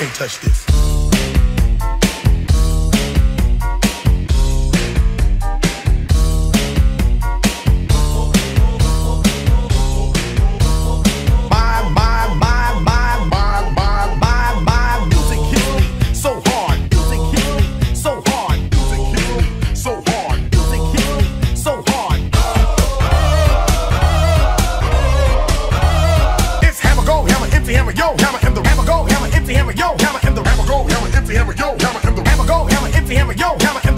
can't touch this. Hammer yo, hammer and the hammer go, hammer and the hammer go, hammer empty, hammer yo, hammer and the hammer go, hammer empty, hammer yo, hammer and the